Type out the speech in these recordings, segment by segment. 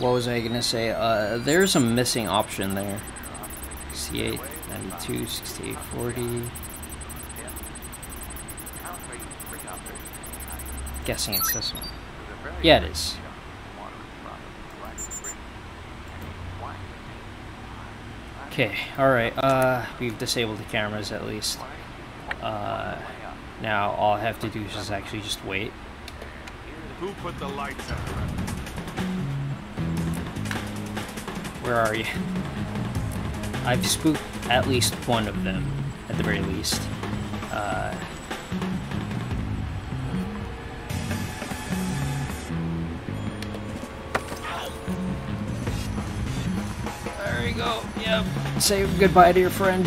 what was I gonna say? Uh, there's a missing option there. 68, 92, 68, 40. Guessing it's this one. Yeah, it is. Okay, alright, uh, we've disabled the cameras at least. Uh, now all I have to do is just actually just wait. Who put the lights out? Where are you? I've spooked at least one of them, at the very least. Uh, there you go. Yep. Say goodbye to your friend.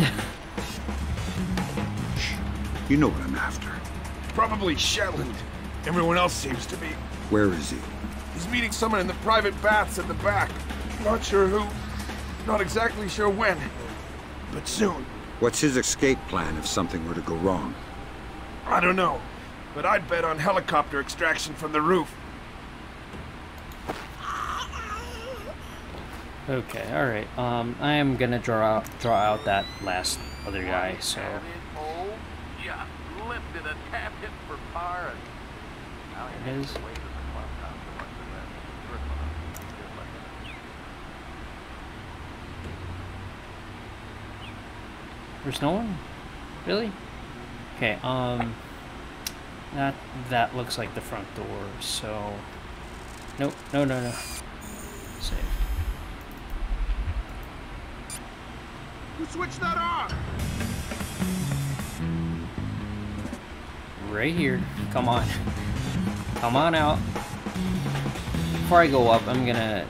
You know what I'm after. Probably Shetland. Everyone else seems to be. Where is he? He's meeting someone in the private baths at the back. Not sure who. Not exactly sure when. But soon. What's his escape plan if something were to go wrong? I don't know. But I'd bet on helicopter extraction from the roof. Okay, alright. Um, I am gonna draw out, draw out that last other guy, so... Yeah, lifted a tap hit for par and There it is. There's no one? Really? Okay, um... That, that looks like the front door, so... Nope, no, no, no. Save. Who switched that on? Right here. Come on. Come on out. Before I go up, I'm gonna...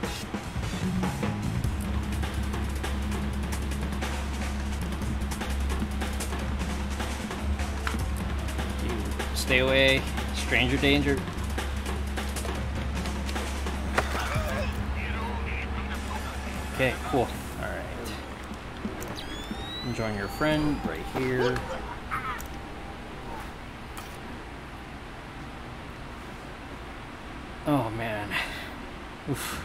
Stay away. Stranger danger. Okay, cool. Alright. Join your friend right here. Oh man. Oof.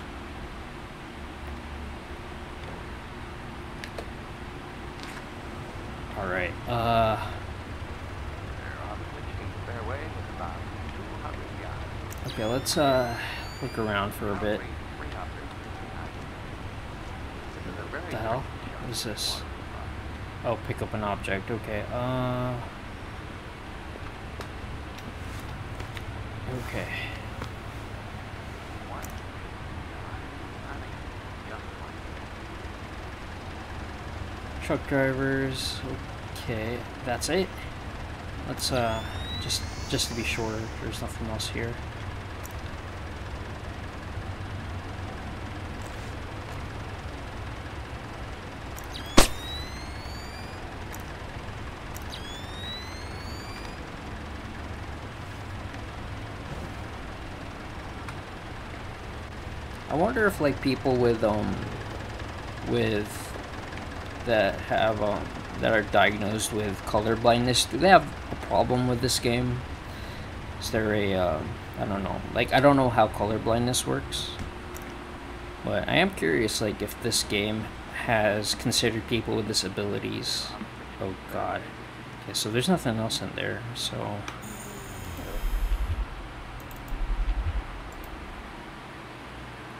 Alright, uh Okay, let's uh look around for a bit. What the hell? What is this? Oh, pick up an object, okay. Uh Okay. truck drivers. Okay, that's it. Let's uh just just to be sure there's nothing else here. I wonder if like people with um with that have um, that are diagnosed with color blindness do they have a problem with this game? Is there a uh, I don't know. Like I don't know how color blindness works but I am curious like if this game has considered people with disabilities. Oh god. Okay so there's nothing else in there so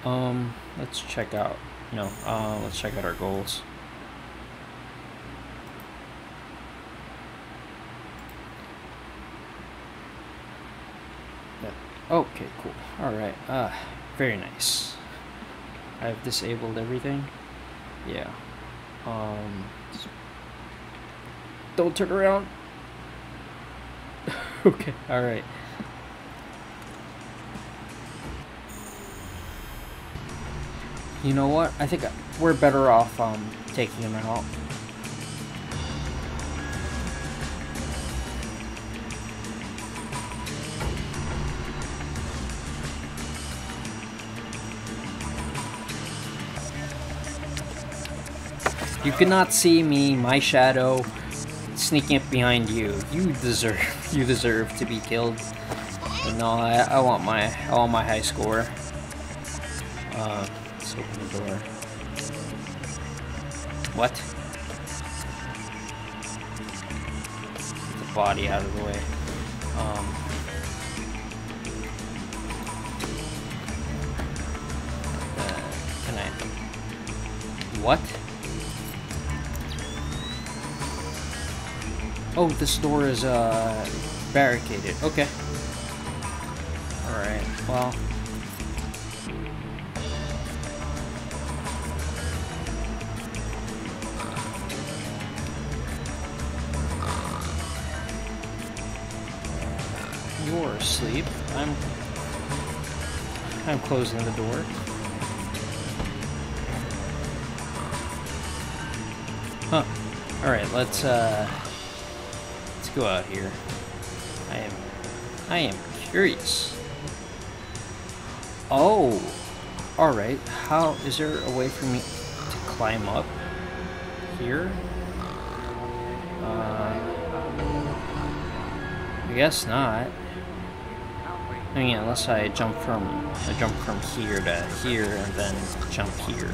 um let's check out no uh let's check out our goals Okay, cool. Alright, uh, very nice. I've disabled everything. Yeah. Um, don't turn around. okay, alright. You know what? I think we're better off, um, taking him out. You cannot see me, my shadow, sneaking up behind you. You deserve, you deserve to be killed. But no, I, I want my, I want my high score. Uh, Let's open the door. What? Get the body out of the way. Um, uh, can I? What? Oh, this door is uh barricaded. Okay. All right. Well. Asleep. I'm I'm closing the door. Huh. Alright, let's uh let's go out here. I am I am curious. Oh alright. How is there a way for me to climb up here? Uh I guess not. I mean, unless I jump from I jump from here to here and then jump here.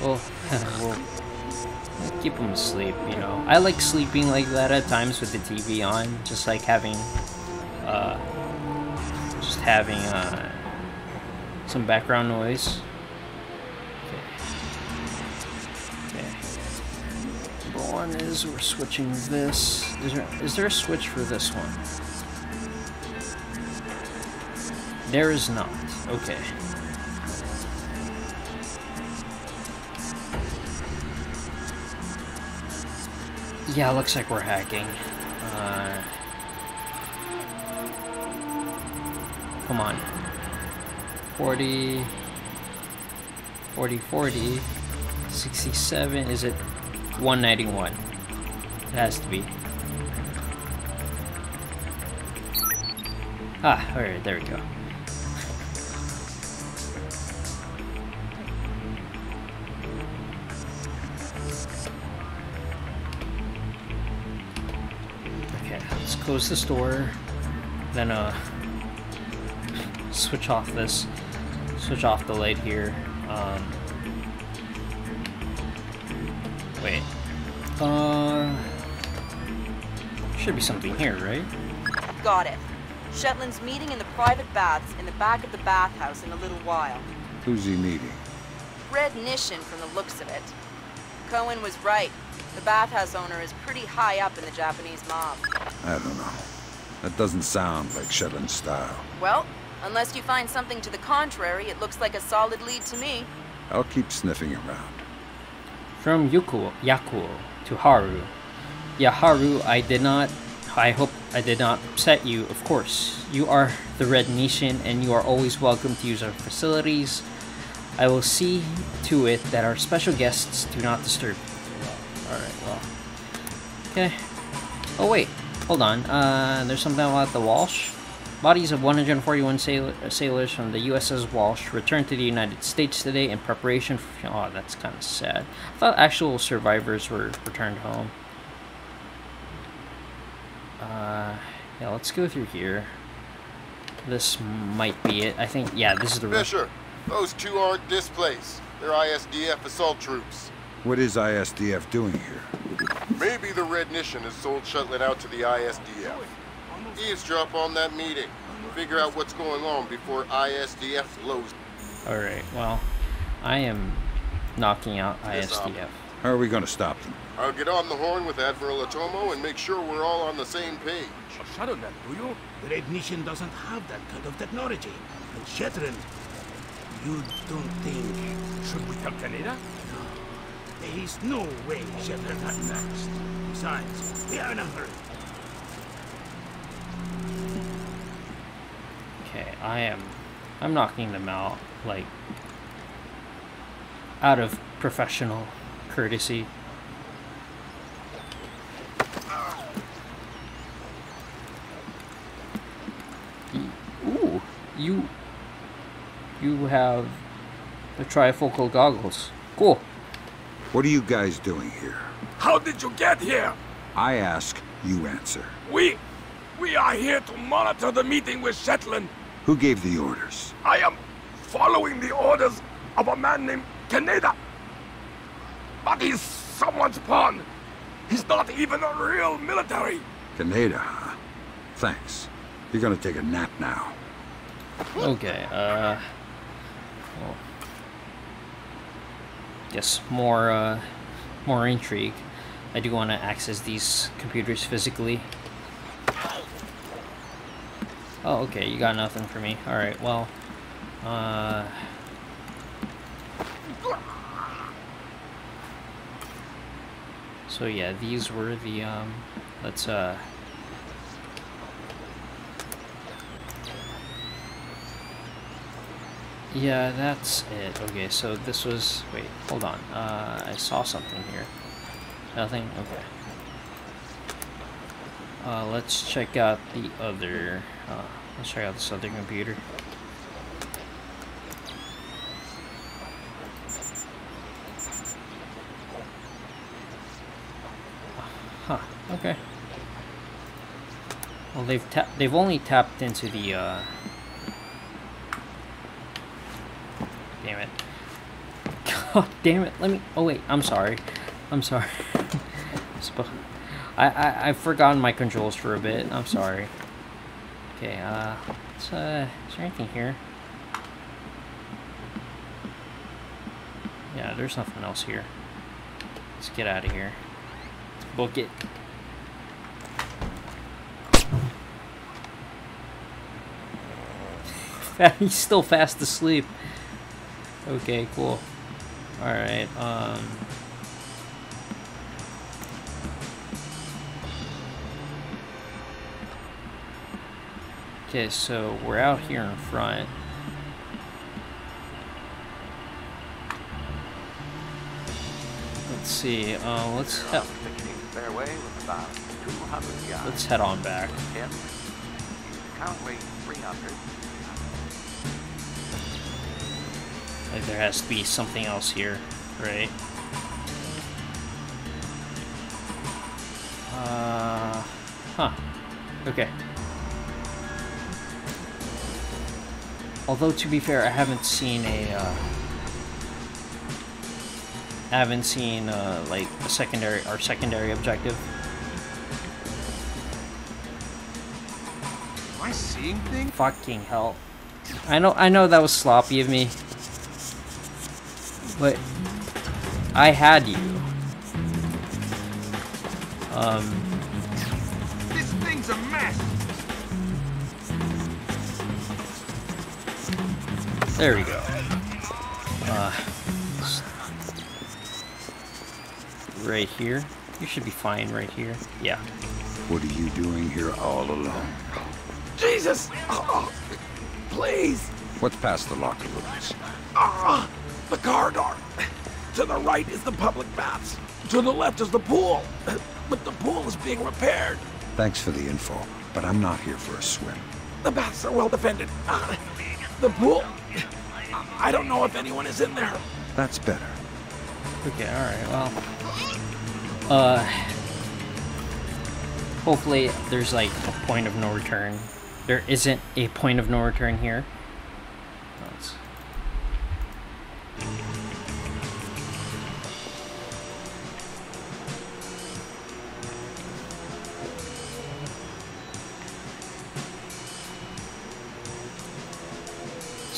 Well, we'll, keep them asleep, you know. I like sleeping like that at times with the TV on, just like having, uh, just having uh, some background noise. One is we're switching this. Is there, is there a switch for this one? There is not. Okay. Yeah, looks like we're hacking. Uh, come on. 40, 40, 40, 67, is it 191. It has to be. Ah, alright, there we go. Okay, let's close this door. Then, uh, switch off this. Switch off the light here. Um, Uh... Should be something here, right? Got it. Shetland's meeting in the private baths in the back of the bathhouse in a little while. Who's he meeting? Red Nishin from the looks of it. Cohen was right. The bathhouse owner is pretty high up in the Japanese mob. I don't know. That doesn't sound like Shetland style. Well, unless you find something to the contrary, it looks like a solid lead to me. I'll keep sniffing around. From Yuko, Yakuo to Haru. Yeah, Haru, I did not. I hope I did not upset you, of course. You are the Red Nishin, and you are always welcome to use our facilities. I will see to it that our special guests do not disturb you. Alright, well. Okay. Oh, wait. Hold on. Uh, there's something about the Walsh. Bodies of 141 sailor, sailors from the USS Walsh returned to the United States today in preparation for... Oh, that's kind of sad. I thought actual survivors were returned home. Uh, yeah, let's go through here. This might be it. I think, yeah, this is the... Fisher, those two aren't displaced. They're ISDF assault troops. What is ISDF doing here? Maybe the Red Nishin has sold Shetland out to the ISDF. Eavesdrop on that meeting. Figure out what's going on before ISDF blows. Alright, well, I am knocking out ISDF. How are we going to stop them? I'll get on the horn with Admiral Otomo and make sure we're all on the same page. Shadow that, do you? The Red Nishin doesn't have that kind of technology. And Shetland, you don't think... Should we tell Kaneda? No. There is no way Shetland had next. Besides, we are in a hurry. Okay, I am... I'm knocking them out, like... Out of professional courtesy. Y- Ooh, you... You have the trifocal goggles. Cool. What are you guys doing here? How did you get here? I ask, you answer. We... We are here to monitor the meeting with Shetland. Who gave the orders? I am following the orders of a man named Kaneda. But he's someone's pawn. He's not even a real military. Kaneda, huh? Thanks. You're gonna take a nap now. Okay, uh... Well, guess more, uh, more intrigue. I do want to access these computers physically. Oh, okay, you got nothing for me. Alright, well, uh... So yeah, these were the, um, let's, uh... Yeah, that's it. Okay, so this was... Wait, hold on. Uh, I saw something here. Nothing? Okay. Uh, let's check out the other... Uh, let's check out this other computer. Huh, okay. Well, they've tapped... They've only tapped into the, uh... Damn it. God damn it. Let me... Oh, wait. I'm sorry. I'm sorry. I, I, I've forgotten my controls for a bit. I'm sorry. Okay, uh... Let's, uh... Is there anything here? Yeah, there's nothing else here. Let's get out of here. Let's book it. He's still fast asleep. Okay, cool. Alright, um... Okay, so we're out here in front. Let's see, uh, let's he Fairway with about 200 yards. let's head on back. Hit. Currently 300. Like there has to be something else here, right? Uh, huh. Okay. Although to be fair, I haven't seen a. Uh, I haven't seen uh, like a secondary our secondary objective. Am I seeing things? Fucking hell. I know I know that was sloppy of me. But I had you. Um This thing's a mess. There we go. Uh right here. You should be fine right here. Yeah. What are you doing here all alone? Jesus! Oh, please! What's past the locker rooms? Ah, the corridor. To the right is the public baths. To the left is the pool. But the pool is being repaired. Thanks for the info, but I'm not here for a swim. The baths are well defended. Ah, the pool. I don't know if anyone is in there. That's better. Okay, alright, well. Uh hopefully there's like a point of no return. There isn't a point of no return here.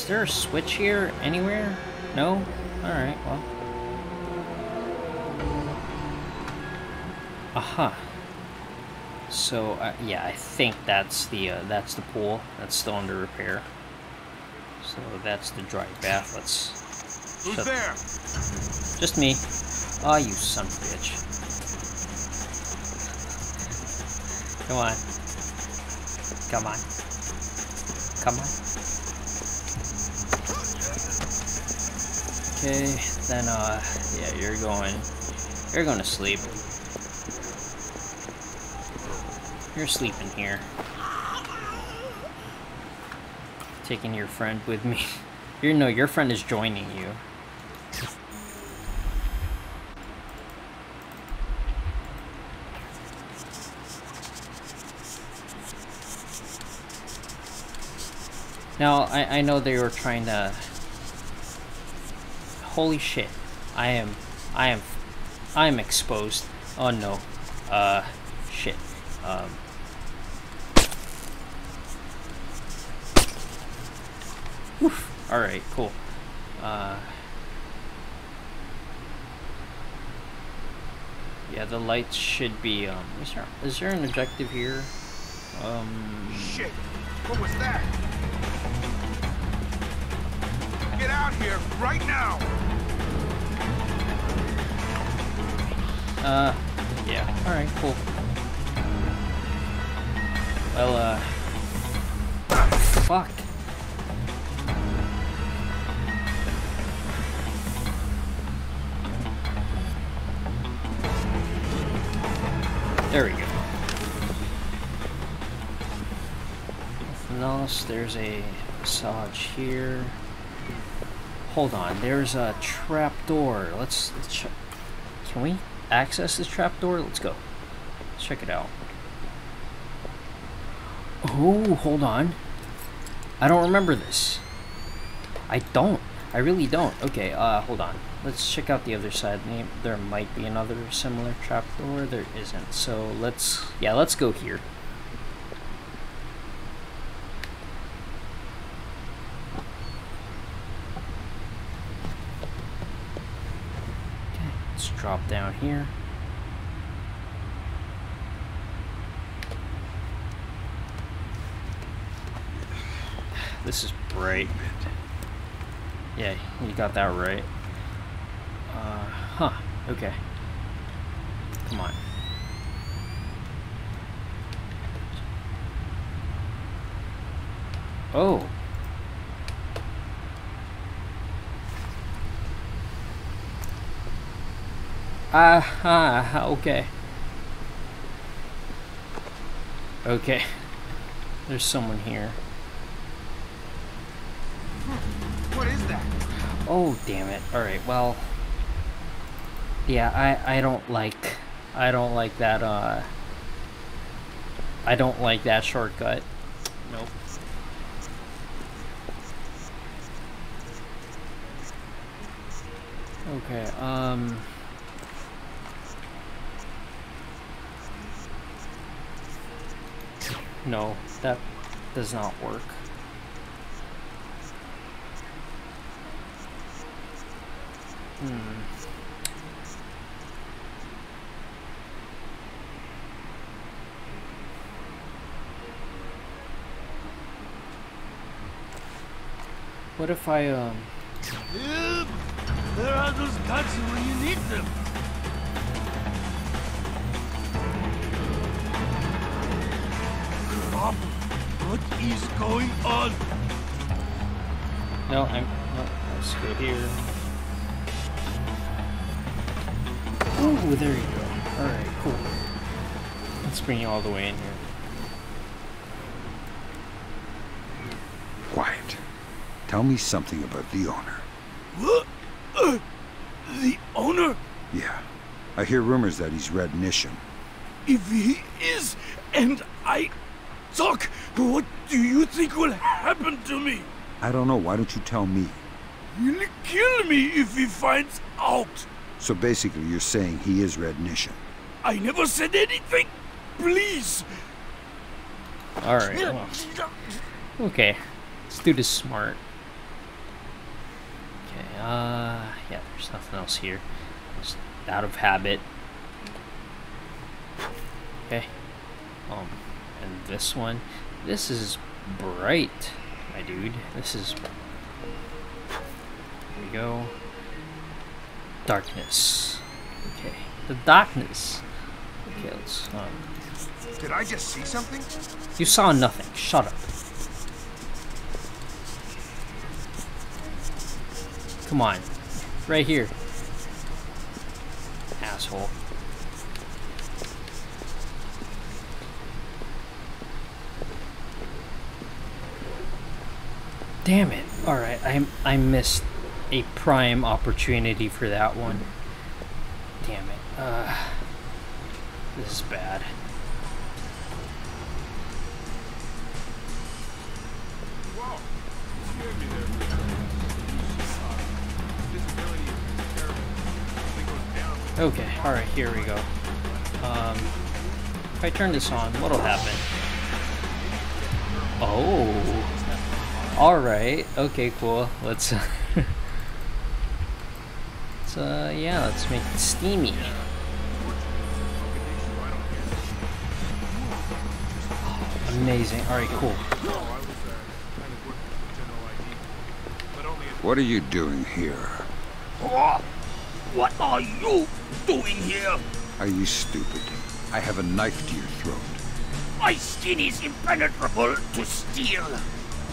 Is there a switch here anywhere? No? Alright, well. Aha. So uh, yeah, I think that's the uh, that's the pool that's still under repair. So that's the dry bath. Let's. Who's there? Just me. Ah, you son of a bitch. Come on. Come on. Come on. Okay, then uh, yeah, you're going. You're going to sleep. You're sleeping here. Taking your friend with me. You no, your friend is joining you. Now, I, I know they were trying to... Holy shit. I am... I am... I am exposed. Oh no. Uh... Shit. Um... Alright, cool. Uh... Yeah, the lights should be, um... Is there, is there an objective here? Um... Shit! What was that? Out here, right now! Uh, yeah. Alright, cool. Well, uh... Fuck. There we go. Nothing else. There's a massage here. Hold on. There's a trap door. Let's, let's ch Can we access this trap door? Let's go. Let's check it out. Oh, hold on. I don't remember this. I don't. I really don't. Okay, uh, hold on. Let's check out the other side. There might be another similar trapdoor. There isn't. So let's, yeah, let's go here. Okay, let's drop down here. This is bright. Yeah, you got that right. Uh, huh. Okay. Come on. Oh. Ah, ah, okay. Okay. There's someone here. What is that? Oh, damn it. Alright, well... Yeah, I, I don't like... I don't like that, uh... I don't like that shortcut. Nope. Okay, um... No, that does not work. Hmm. What if I, um... There are those guns when you need them. What is going on? No, I'm... No, let's go here. Ooh, there you go. Alright, cool. Let's bring you all the way in here. Quiet. Tell me something about the owner. What? Uh, the owner? Yeah. I hear rumors that he's Red Nishin. If he is, and I talk, what do you think will happen to me? I don't know. Why don't you tell me? He'll kill me if he finds out. So basically, you're saying he is Red Nishin. I never said anything. Please. Alright, well. Okay. This dude is smart. Okay, uh... Yeah, there's nothing else here. Just out of habit. Okay. Um, and this one. This is bright, my dude. This is... Here we go. Darkness. Okay. The darkness. Okay, let's, um... Did I just see something? You saw nothing. Shut up. Come on. Right here. Asshole. Damn it. Alright, I, I missed a prime opportunity for that one. Damn it. Uh, this is bad. Okay, alright, here we go. Um, if I turn this on, what'll happen? Oh. Alright, okay, cool. Let's, let's, uh, yeah, let's make it steamy. Amazing. Alright, cool. What are you doing here? Oh, what are you doing here? Are you stupid? I have a knife to your throat. My skin is impenetrable to steel.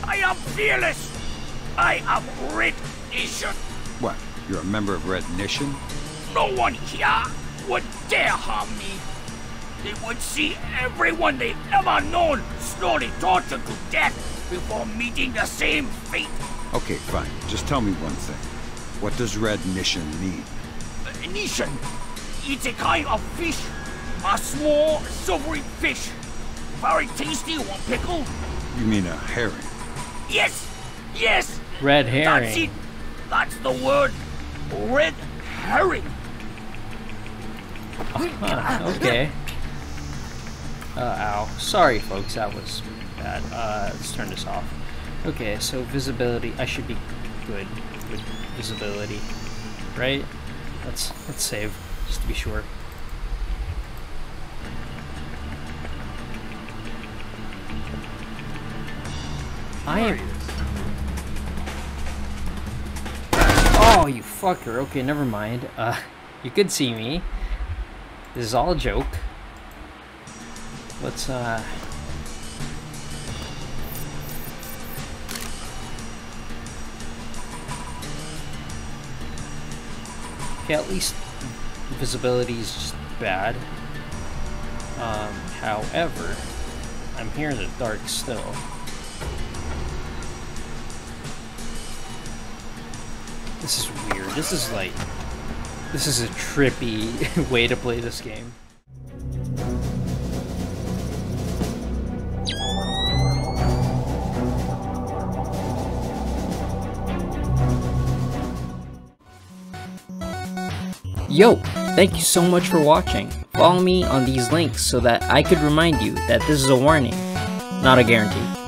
I am fearless. I am Red Nishin. What? You're a member of Red Nishin? No one here would dare harm me. They would see everyone they've ever known slowly tortured to death before meeting the same fate. Okay, fine. Just tell me one thing. What does Red Nishin mean? Uh, Nishin, it's a kind of fish. A small, silvery fish. Very tasty when pickled. You mean a herring? Yes, yes, Red herring. that's it. That's the word. Red herring. Huh, okay. Uh, ow. Sorry, folks, that was bad. Uh, let's turn this off. Okay, so visibility. I should be good with visibility, right? Let's let's save just to be sure. I am. Oh, you fucker. Okay, never mind. Uh, you could see me. This is all a joke. Let's, uh... Okay, at least visibility is just bad. Um, however, I'm here in the dark still. This is weird. This is like... This is a trippy way to play this game. Yo, thank you so much for watching. Follow me on these links so that I could remind you that this is a warning, not a guarantee.